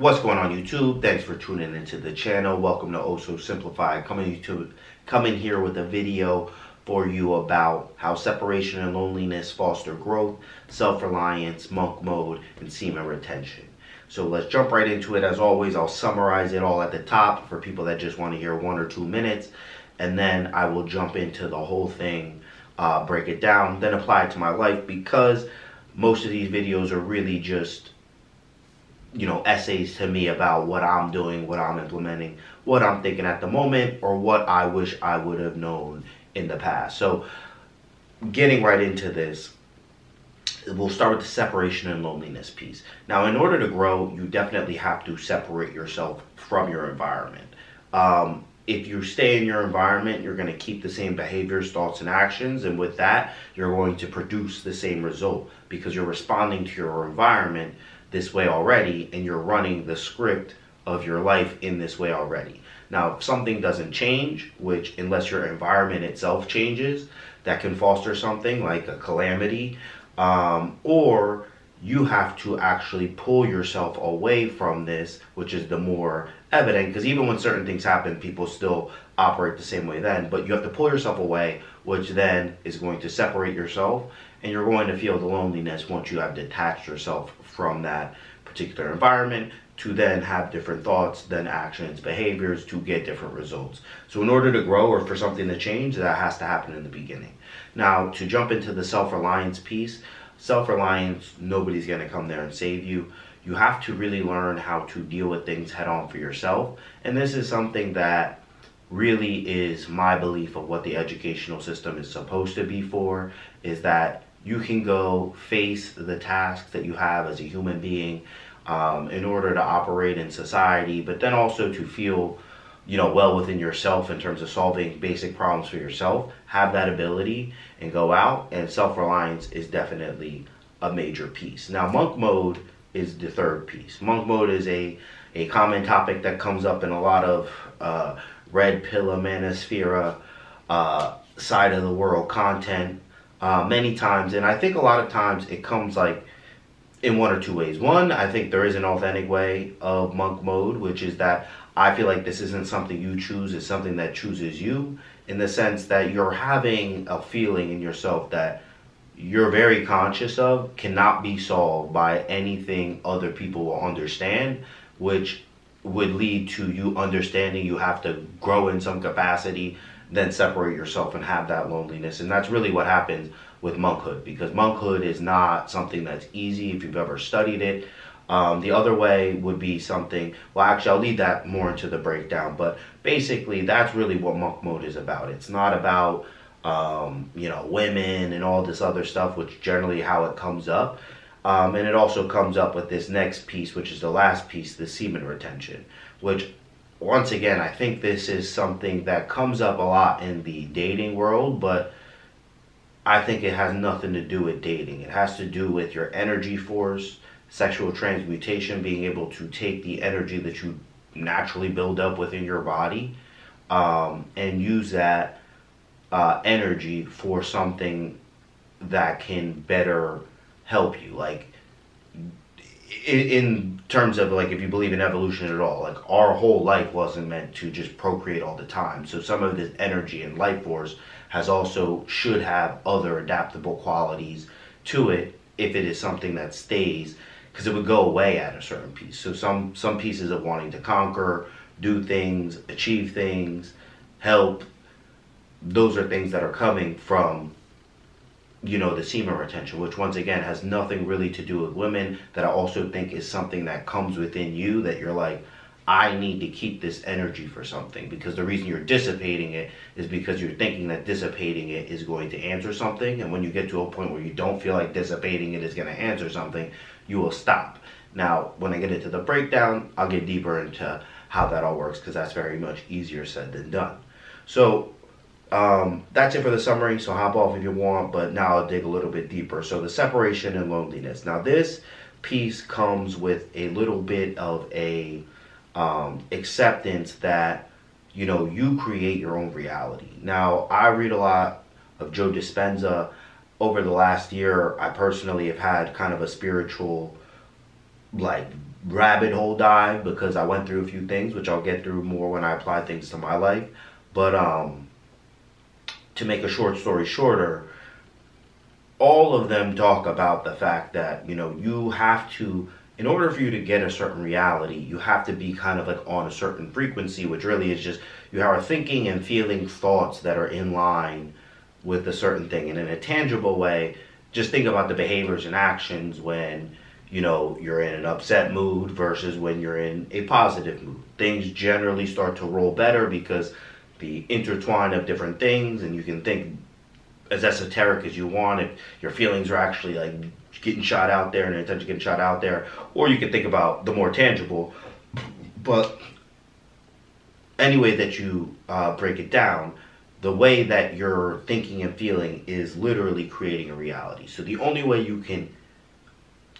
What's going on YouTube? Thanks for tuning into the channel. Welcome to Ohso Simplified. Coming to coming here with a video for you about how separation and loneliness foster growth, self-reliance, monk mode, and semen retention. So let's jump right into it. As always, I'll summarize it all at the top for people that just want to hear one or two minutes. And then I will jump into the whole thing, uh, break it down, then apply it to my life because most of these videos are really just you know essays to me about what I'm doing, what I'm implementing, what I'm thinking at the moment, or what I wish I would have known in the past. So, getting right into this, we'll start with the separation and loneliness piece. Now, in order to grow, you definitely have to separate yourself from your environment. Um, if you stay in your environment, you're going to keep the same behaviors, thoughts, and actions. And with that, you're going to produce the same result because you're responding to your environment this way already and you're running the script of your life in this way already. Now, if something doesn't change, which unless your environment itself changes, that can foster something like a calamity, um, or you have to actually pull yourself away from this, which is the more evident, because even when certain things happen, people still operate the same way then, but you have to pull yourself away, which then is going to separate yourself, and you're going to feel the loneliness once you have detached yourself from that particular environment to then have different thoughts, then actions, behaviors to get different results. So in order to grow or for something to change, that has to happen in the beginning. Now, to jump into the self-reliance piece, self-reliance, nobody's going to come there and save you. You have to really learn how to deal with things head on for yourself. And this is something that really is my belief of what the educational system is supposed to be for is that you can go face the tasks that you have as a human being um, in order to operate in society, but then also to feel, you know, well within yourself in terms of solving basic problems for yourself. Have that ability and go out, and self reliance is definitely a major piece. Now, monk mode is the third piece. Monk mode is a a common topic that comes up in a lot of uh, red pill manosphere uh, side of the world content uh, many times, and I think a lot of times it comes like in one or two ways. One, I think there is an authentic way of monk mode, which is that I feel like this isn't something you choose, it's something that chooses you in the sense that you're having a feeling in yourself that you're very conscious of cannot be solved by anything other people will understand, which would lead to you understanding you have to grow in some capacity then separate yourself and have that loneliness. And that's really what happens with monkhood because monkhood is not something that's easy if you've ever studied it. Um, the other way would be something, well, actually, I'll lead that more into the breakdown, but basically, that's really what monk mode is about. It's not about, um, you know, women and all this other stuff, which generally how it comes up. Um, and it also comes up with this next piece, which is the last piece, the semen retention, which once again, I think this is something that comes up a lot in the dating world, but I think it has nothing to do with dating. It has to do with your energy force, sexual transmutation, being able to take the energy that you naturally build up within your body um, and use that uh, energy for something that can better help you. Like, in terms of like if you believe in evolution at all like our whole life wasn't meant to just procreate all the time. So some of this energy and life force has also should have other adaptable qualities to it if it is something that stays because it would go away at a certain piece. So some some pieces of wanting to conquer do things achieve things help those are things that are coming from you know, the semen retention, which once again has nothing really to do with women, that I also think is something that comes within you that you're like, I need to keep this energy for something because the reason you're dissipating it is because you're thinking that dissipating it is going to answer something. And when you get to a point where you don't feel like dissipating it is going to answer something, you will stop. Now, when I get into the breakdown, I'll get deeper into how that all works because that's very much easier said than done. So, um, that's it for the summary, so hop off if you want, but now I'll dig a little bit deeper. So the separation and loneliness. Now this piece comes with a little bit of a um, acceptance that, you know, you create your own reality. Now, I read a lot of Joe Dispenza. Over the last year, I personally have had kind of a spiritual, like, rabbit hole dive because I went through a few things, which I'll get through more when I apply things to my life. But um, to make a short story shorter, all of them talk about the fact that you know you have to in order for you to get a certain reality you have to be kind of like on a certain frequency which really is just you are thinking and feeling thoughts that are in line with a certain thing. And in a tangible way just think about the behaviors and actions when you know you're in an upset mood versus when you're in a positive mood. Things generally start to roll better because the intertwine of different things and you can think as esoteric as you want if your feelings are actually like getting shot out there and your intention getting shot out there or you can think about the more tangible. But any way that you uh, break it down the way that you're thinking and feeling is literally creating a reality. So the only way you can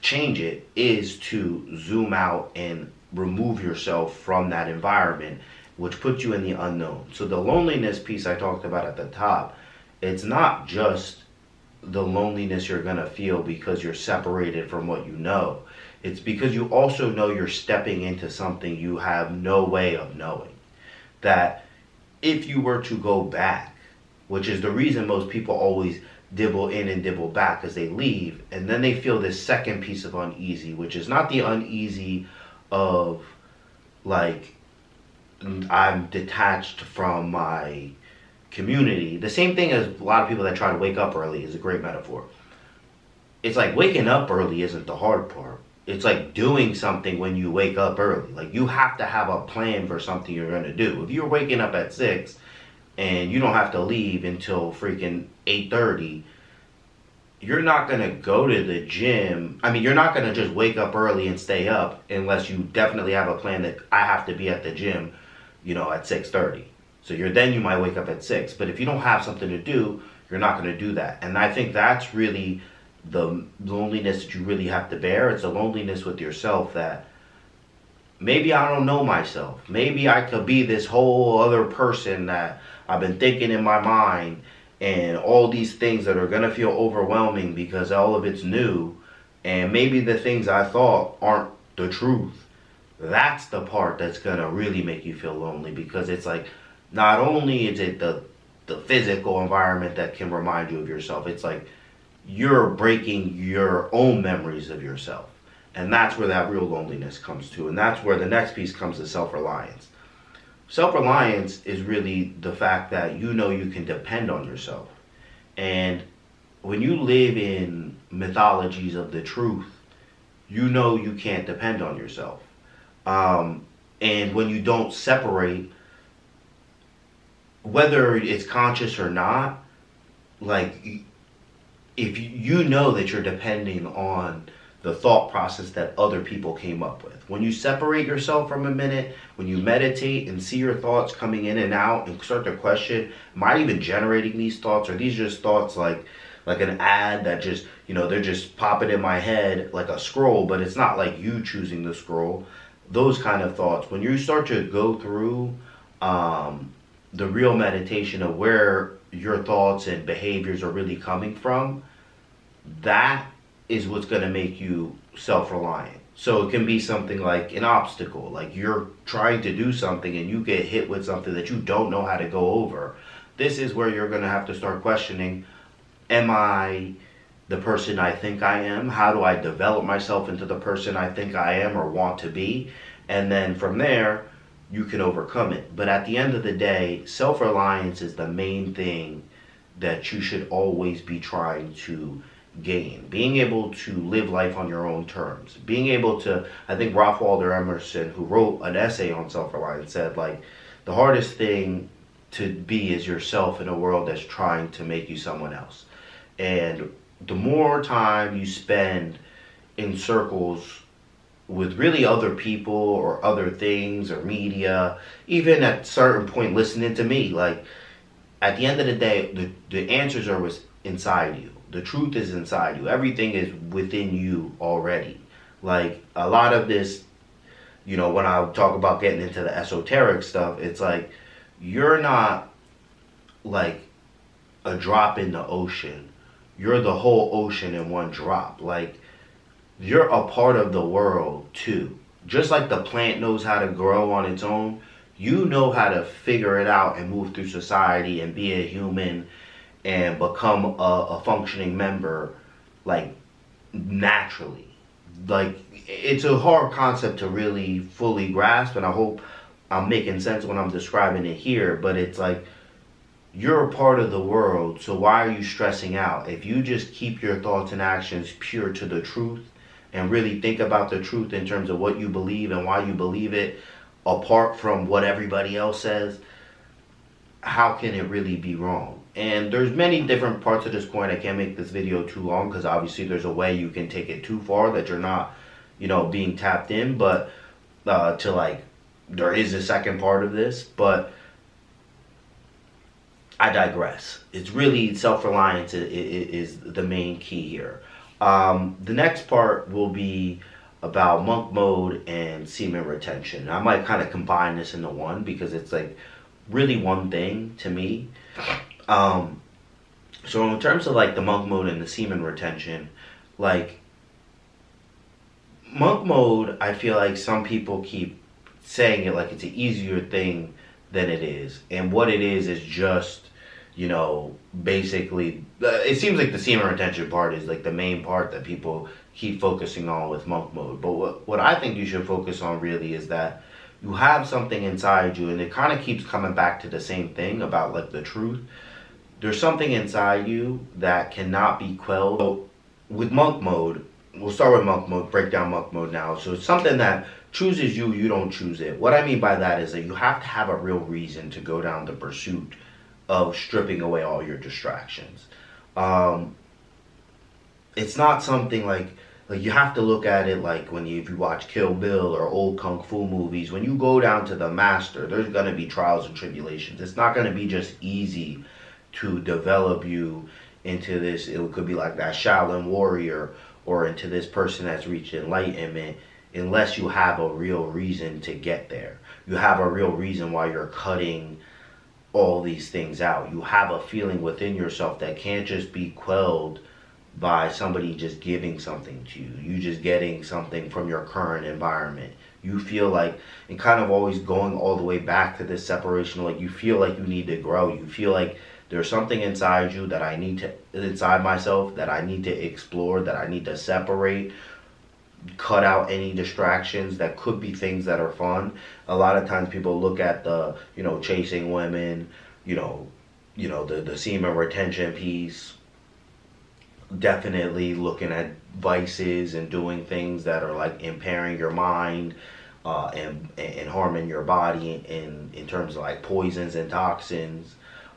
change it is to zoom out and remove yourself from that environment which puts you in the unknown so the loneliness piece i talked about at the top it's not just the loneliness you're going to feel because you're separated from what you know. It's because you also know you're stepping into something you have no way of knowing. That if you were to go back, which is the reason most people always dibble in and dibble back as they leave, and then they feel this second piece of uneasy, which is not the uneasy of like I'm detached from my community. The same thing as a lot of people that try to wake up early is a great metaphor. It's like waking up early isn't the hard part. It's like doing something when you wake up early. Like you have to have a plan for something you're going to do. If you're waking up at 6 and you don't have to leave until freaking 8:30, you're not going to go to the gym. I mean, you're not going to just wake up early and stay up unless you definitely have a plan that I have to be at the gym, you know, at 6:30 so you're then you might wake up at six. But if you don't have something to do, you're not going to do that. And I think that's really the loneliness that you really have to bear. It's a loneliness with yourself that maybe I don't know myself. Maybe I could be this whole other person that I've been thinking in my mind and all these things that are going to feel overwhelming because all of it's new. And maybe the things I thought aren't the truth. That's the part that's going to really make you feel lonely because it's like, not only is it the the physical environment that can remind you of yourself, it's like you're breaking your own memories of yourself. And that's where that real loneliness comes to. And that's where the next piece comes to self reliance. Self reliance is really the fact that you know you can depend on yourself. And when you live in mythologies of the truth, you know you can't depend on yourself. Um, and when you don't separate whether it's conscious or not, like if you know that you're depending on the thought process that other people came up with. When you separate yourself from a minute, when you meditate and see your thoughts coming in and out and start to question, am I even generating these thoughts? Or these just thoughts like like an ad that just, you know, they're just popping in my head like a scroll, but it's not like you choosing the scroll. Those kind of thoughts. When you start to go through um, the real meditation of where your thoughts and behaviors are really coming from, that is what's going to make you self reliant. So it can be something like an obstacle, like you're trying to do something and you get hit with something that you don't know how to go over. This is where you're going to have to start questioning Am I the person I think I am? How do I develop myself into the person I think I am or want to be? And then from there, you can overcome it. But at the end of the day, self reliance is the main thing that you should always be trying to gain. Being able to live life on your own terms. Being able to, I think Ralph Waldo Emerson, who wrote an essay on self reliance, said, like, the hardest thing to be is yourself in a world that's trying to make you someone else. And the more time you spend in circles with really other people or other things or media, even at certain point listening to me. Like at the end of the day, the, the answers are was inside you. The truth is inside you. Everything is within you already. Like a lot of this, you know, when I talk about getting into the esoteric stuff, it's like you're not like a drop in the ocean. You're the whole ocean in one drop. Like you're a part of the world too. just like the plant knows how to grow on its own, you know how to figure it out and move through society and be a human and become a, a functioning member like naturally. Like it's a hard concept to really fully grasp and I hope I'm making sense when I'm describing it here, but it's like you're a part of the world, so why are you stressing out? If you just keep your thoughts and actions pure to the truth and really think about the truth in terms of what you believe and why you believe it, apart from what everybody else says, how can it really be wrong? And there's many different parts of this coin. I can't make this video too long because obviously there's a way you can take it too far that you're not, you know, being tapped in. But uh, to like, there is a second part of this, but I digress. It's really self-reliance is, the main key here. Um, the next part will be about monk mode and semen retention. I might kind of combine this into one because it's like really one thing to me. Um, so in terms of like the monk mode and the semen retention, like monk mode, I feel like some people keep saying it like it's an easier thing than it is. And what it is is just you know, basically, uh, it seems like the semen retention part is like the main part that people keep focusing on with monk mode. But what, what I think you should focus on really is that you have something inside you, and it kind of keeps coming back to the same thing about like the truth. There's something inside you that cannot be quelled. So with monk mode, we'll start with monk mode, break down monk mode now. So it's something that chooses you, you don't choose it. What I mean by that is that you have to have a real reason to go down the pursuit of stripping away all your distractions. Um, it's not something like like you have to look at it like when you if you watch Kill Bill or old kung fu movies. When you go down to the master, there's gonna be trials and tribulations. It's not gonna be just easy to develop you into this. It could be like that Shaolin warrior or into this person that's reached enlightenment unless you have a real reason to get there. You have a real reason why you're cutting all these things out. You have a feeling within yourself that can't just be quelled by somebody just giving something to you. You just getting something from your current environment. You feel like, and kind of always going all the way back to this separation, like you feel like you need to grow. You feel like there's something inside you that I need to, inside myself, that I need to explore, that I need to separate cut out any distractions that could be things that are fun. A lot of times people look at the, you know, chasing women, you know, you know, the, the semen retention piece, definitely looking at vices and doing things that are like impairing your mind uh, and, and harming your body in, in terms of like poisons and toxins,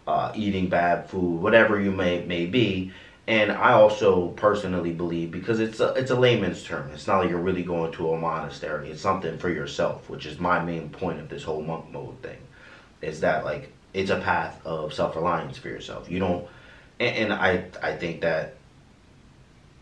uh, eating bad food, whatever you may, may be and I also personally believe because it's a, it's a layman's term. It's not like you're really going to a monastery. It's something for yourself, which is my main point of this whole monk mode thing. Is that like it's a path of self reliance for yourself. You don't, and, and I I think that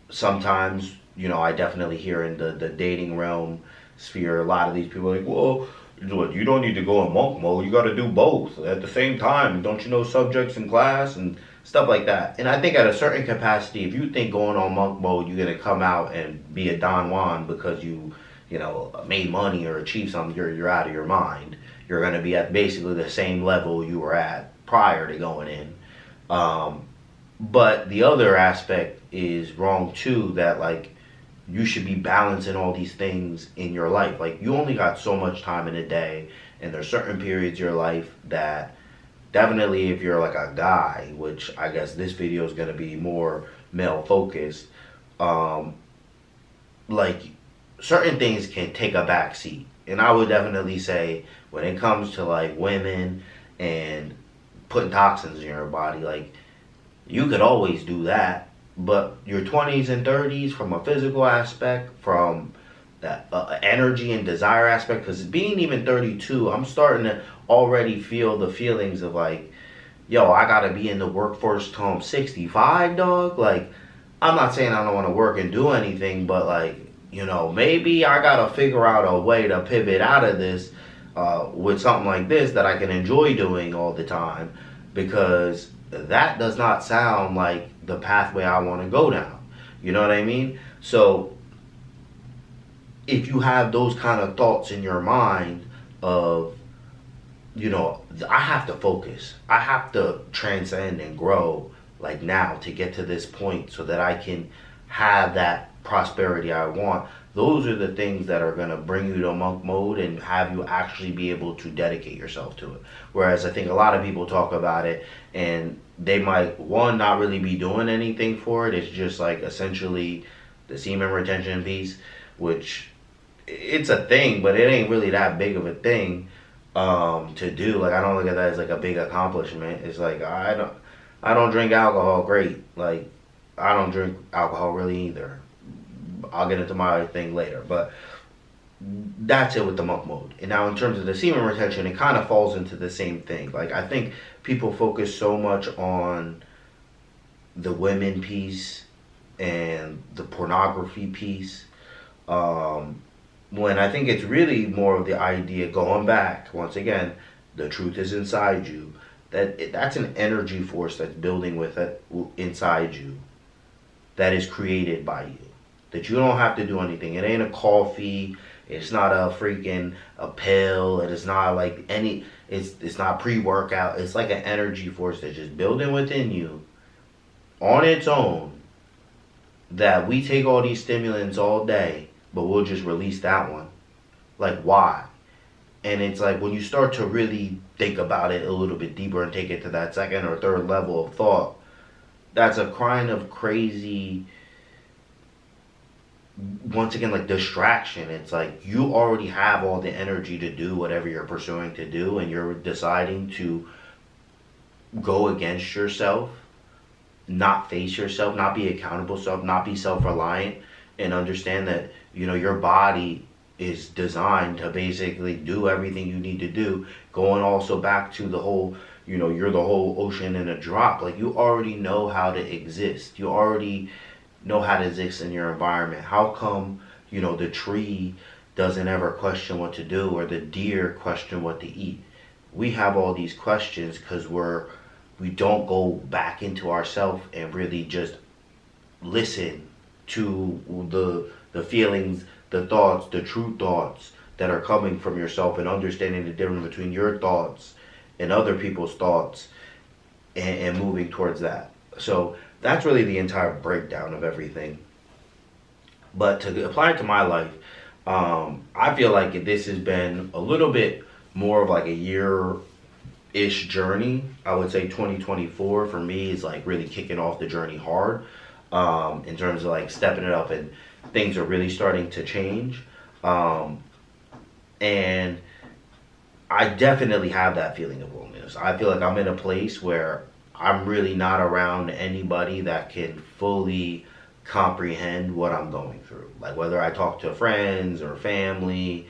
sometimes you know I definitely hear in the the dating realm sphere a lot of these people like well you don't need to go in monk mode. You got to do both at the same time. Don't you know subjects in class and stuff like that. And I think at a certain capacity, if you think going on monk mode, you're gonna come out and be a Don Juan because you, you know, made money or achieved something, you're you're out of your mind. You're gonna be at basically the same level you were at prior to going in. Um, but the other aspect is wrong too. That like you should be balancing all these things in your life. Like you only got so much time in a day, and there's certain periods of your life that definitely if you're like a guy, which I guess this video is gonna be more male focused, um, like certain things can take a back seat. And I would definitely say when it comes to like women and putting toxins in your body, like you could always do that. But your 20s and 30s, from a physical aspect, from that uh, energy and desire aspect, because being even 32, I'm starting to already feel the feelings of like, yo, I gotta be in the workforce till I'm 65, dog. Like, I'm not saying I don't want to work and do anything, but like, you know, maybe I gotta figure out a way to pivot out of this uh, with something like this that I can enjoy doing all the time because that does not sound like the pathway I want to go down. You know what I mean? So if you have those kind of thoughts in your mind of you know i have to focus. I have to transcend and grow like now to get to this point so that i can have that prosperity i want. Those are the things that are going to bring you to monk mode and have you actually be able to dedicate yourself to it. Whereas i think a lot of people talk about it and they might one not really be doing anything for it. It's just like essentially the semen retention piece which it's a thing but it ain't really that big of a thing um, to do like i don't look at that as like a big accomplishment it's like i don't i don't drink alcohol great like i don't drink alcohol really either I'll get into my thing later, but that's it with the monk mode. And now in terms of the semen retention, it kind of falls into the same thing. Like I think people focus so much on the women piece and the pornography piece. Um, when I think it's really more of the idea going back once again, the truth is inside you. That that's an energy force that's building with it inside you, that is created by you that you don't have to do anything. It ain't a coffee. It's not a freaking a pill. It is not like any. It's it's not pre workout. It's like an energy force that's just building within you, on its own. That we take all these stimulants all day, but we'll just release that one. Like why? And it's like when you start to really think about it a little bit deeper and take it to that second or third level of thought, that's a kind of crazy once again like distraction it's like you already have all the energy to do whatever you're pursuing to do and you're deciding to go against yourself not face yourself not be accountable self not be self-reliant and understand that you know your body is designed to basically do everything you need to do going also back to the whole you know you're the whole ocean in a drop like you already know how to exist you already know how to exist in your environment? How come, you know, the tree doesn't ever question what to do or the deer question what to eat? We have all these questions because we're we don't go back into ourselves and really just listen to the the feelings, the thoughts, the true thoughts that are coming from yourself and understanding the difference between your thoughts and other people's thoughts and, and moving towards that. So that's really the entire breakdown of everything. But to apply it to my life, um, I feel like this has been a little bit more of like a year ish journey. I would say 2024 for me is like really kicking off the journey hard um, in terms of like stepping it up and things are really starting to change. Um, and I definitely have that feeling of loneliness. I feel like I'm in a place where I'm really not around anybody that can fully comprehend what I'm going through. Like whether I talk to friends or family,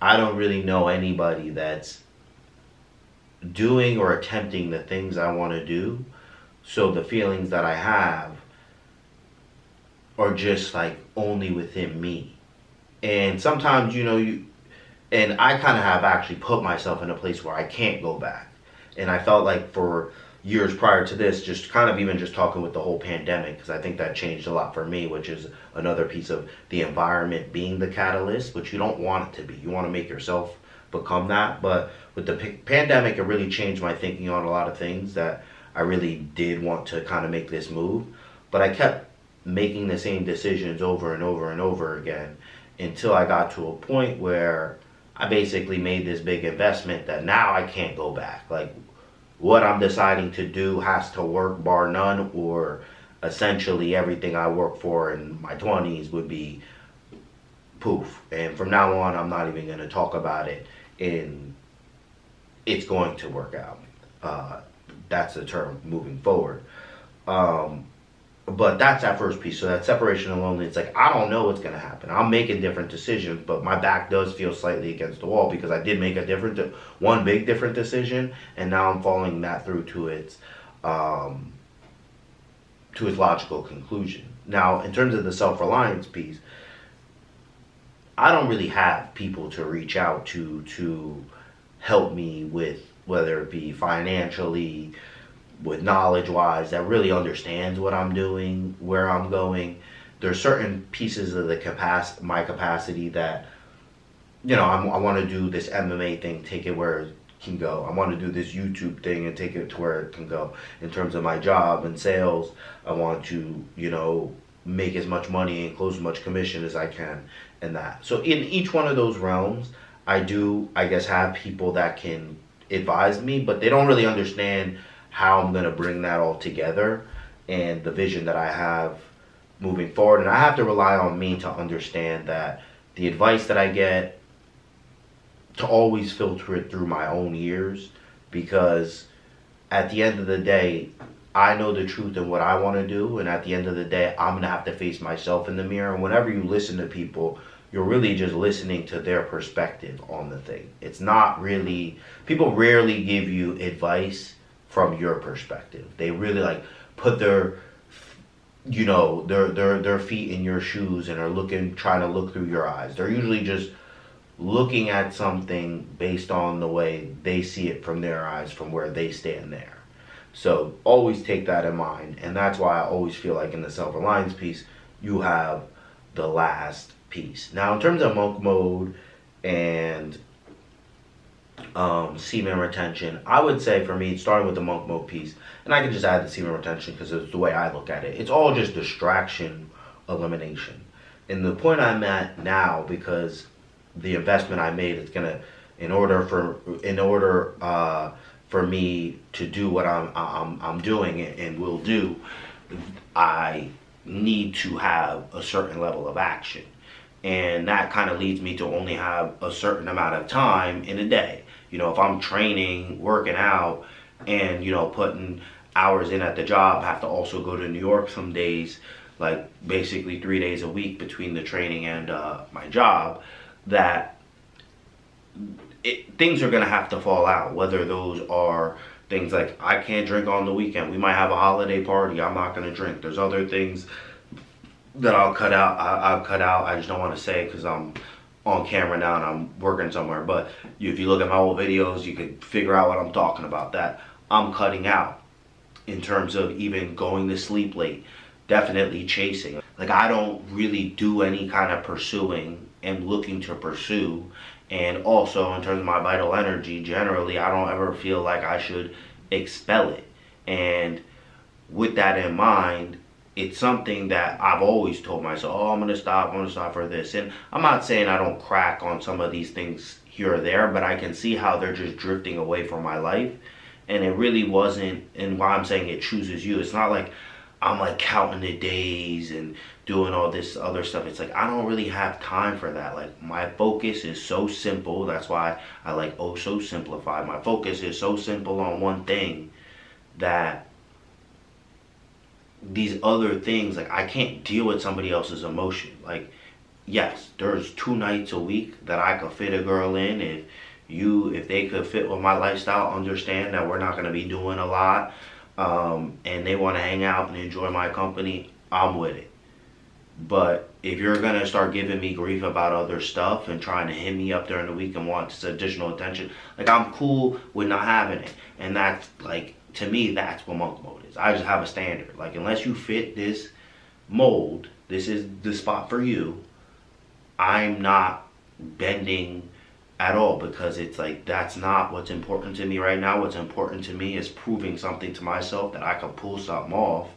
I don't really know anybody that's doing or attempting the things I want to do. So the feelings that I have are just like only within me. And sometimes, you know, you and I kind of have actually put myself in a place where I can't go back. And I felt like for years prior to this, just kind of even just talking with the whole pandemic, because I think that changed a lot for me, which is another piece of the environment being the catalyst, which you don't want it to be. You want to make yourself become that. But with the p- pandemic, it really changed my thinking on a lot of things that I really did want to kind of make this move. But I kept making the same decisions over and over and over again until I got to a point where I basically made this big investment that now I can't go back. Like, what I'm deciding to do has to work bar none, or essentially everything I worked for in my 20s would be poof. And from now on, I'm not even going to talk about it and it's going to work out. Uh, that's the term moving forward. Um, but that's that first piece. So that separation and loneliness, like I don't know what's gonna happen. I'm making different decisions, but my back does feel slightly against the wall because I did make a different, one big different decision, and now I'm following that through to its, um, to its logical conclusion. Now, in terms of the self reliance piece, I don't really have people to reach out to to help me with whether it be financially with knowledge wise that really understands what I'm doing, where I'm going. there's certain pieces of the capacity, my capacity that, you know, I'm, i want to do this MMA thing, take it where it can go. I want to do this YouTube thing and take it to where it can go. In terms of my job and sales, I want to, you know, make as much money and close as much commission as I can and that. So in each one of those realms, I do, I guess, have people that can advise me, but they don't really understand how I'm going to bring that all together and the vision that I have moving forward. And I have to rely on me to understand that the advice that I get to always filter it through my own ears because at the end of the day, I know the truth and what I want to do. And at the end of the day, I'm going to have to face myself in the mirror. And whenever you listen to people, you're really just listening to their perspective on the thing. It's not really, people rarely give you advice from your perspective. They really like put their, you know, their, their, their feet in your shoes and are looking, trying to look through your eyes. They're usually just looking at something based on the way they see it from their eyes, from where they stand there. So always take that in mind. And that's why I always feel like in the self reliance piece, you have the last piece. Now, in terms of monk mode and um, semen retention, I would say for me, starting with the monk mode piece, and I can just add the semen retention because it's the way I look at it. It's all just distraction elimination. And the point I'm at now, because the investment I made is gonna, in order for, in order uh, for me to do what I'm, I'm, I'm doing and will do, I need to have a certain level of action and that kind of leads me to only have a certain amount of time in a day. You know, if I'm training, working out, and you know, putting hours in at the job, have to also go to New York some days, like basically three days a week between the training and uh, my job, that it, things are gonna have to fall out. Whether those are things like I can't drink on the weekend, we might have a holiday party, I'm not gonna drink. There's other things that I'll cut out. I, will cut out. I just don't want to say because I'm on camera now and I'm working somewhere. But if you look at my old videos, you can figure out what I'm talking about. That I'm cutting out in terms of even going to sleep late. Definitely chasing. Like I don't really do any kind of pursuing and looking to pursue. And also in terms of my vital energy, generally I don't ever feel like I should expel it. And with that in mind, it's something that I've always told myself, oh, I'm going to stop, I'm going to stop for this. And I'm not saying I don't crack on some of these things here or there, but I can see how they're just drifting away from my life. And it really wasn't, and why I'm saying it chooses you, it's not like I'm like counting the days and doing all this other stuff. It's like I don't really have time for that. Like my focus is so simple. That's why I like oh so simplified. My focus is so simple on one thing that these other things like i can't deal with somebody else's emotion. Like yes there's two nights a week that i could fit a girl in. If you if they could fit with my lifestyle understand that we're not going to be doing a lot um, and they want to hang out and enjoy my company i'm with it. But if you're going to start giving me grief about other stuff and trying to hit me up during the week and want additional attention like i'm cool with not having it. And that's like to me, that's what monk mode is. I just have a standard. Like, unless you fit this mold, this is the spot for you. I'm not bending at all because it's like that's not what's important to me right now. What's important to me is proving something to myself that I can pull something off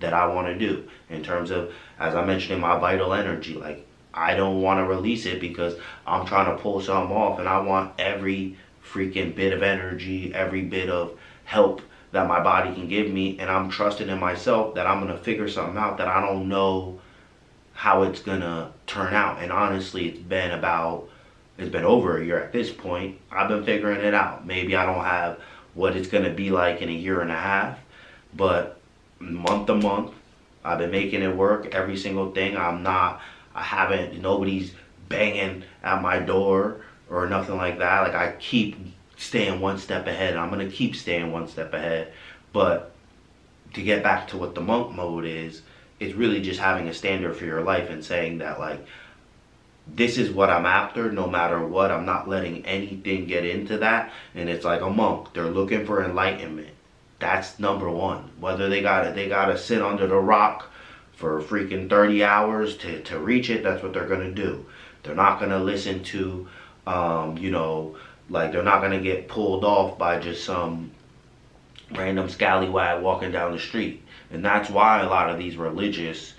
that I want to do in terms of, as I mentioned in my vital energy, like I don't want to release it because I'm trying to pull something off and I want every freaking bit of energy, every bit of help that my body can give me and I'm trusting in myself that I'm going to figure something out that I don't know how it's going to turn out. And honestly, it's been about it's been over a year at this point. I've been figuring it out. Maybe I don't have what it's going to be like in a year and a half, but month to month, I've been making it work every single thing. I'm not I haven't nobody's banging at my door or nothing like that. Like I keep staying one step ahead. I'm going to keep staying one step ahead. But to get back to what the monk mode is, it's really just having a standard for your life and saying that, like, this is what I'm after no matter what. I'm not letting anything get into that. And it's like a monk. They're looking for enlightenment. That's number one. Whether they gotta they gotta sit under the rock for freaking 30 hours to, to reach it, that's what they're going to do. They're not going to listen to, um, you know, like they're not to get pulled off by just some random scallywag walking down the street. And that's why a lot of these religious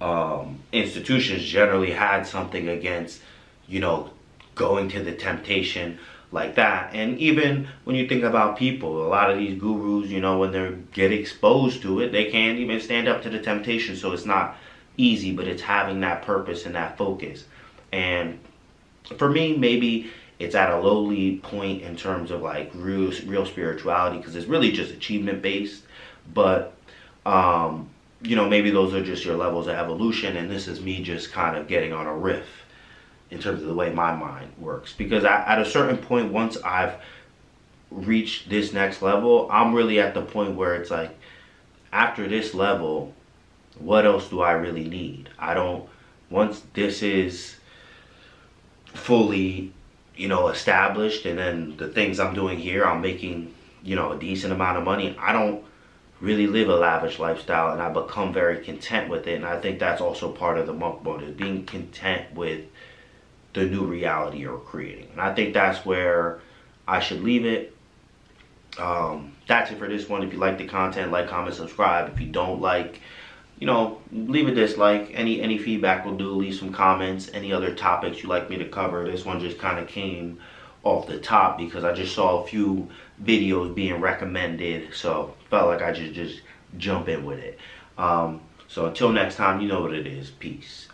um, institutions generally had something against, you know, going to the temptation like that. And even when you think about people, a lot of these gurus, you know, when they get exposed to it, they can't even stand up to the temptation. So it's not easy, but it's having that purpose and that focus. And for me, maybe it's at a lowly point in terms of like real real spirituality because it's really just achievement based. But um, you know, maybe those are just your levels of evolution, and this is me just kind of getting on a riff in terms of the way my mind works. Because I, at a certain point, once I've reached this next level, I'm really at the point where it's like, after this level, what else do I really need? I don't, once this is fully, you know, established and then the things I'm doing here, I'm making, you know, a decent amount of money, I don't really live a lavish lifestyle and I become very content with it. And I think that's also part of the monk mode is being content with the new reality you're creating. And I think that's where I should leave it. Um, that's it for this one. If you like the content, like, comment, subscribe. If you don't like, you know, leave a dislike. Any any feedback will do. Leave some comments. Any other topics you'd like me to cover. This one just kind of came off the top because I just saw a few videos being recommended. So felt like I just just jump in with it. Um, so until next time, you know what it is. Peace.